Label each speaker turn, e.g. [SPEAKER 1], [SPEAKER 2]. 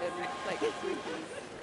[SPEAKER 1] excited, like sweeties.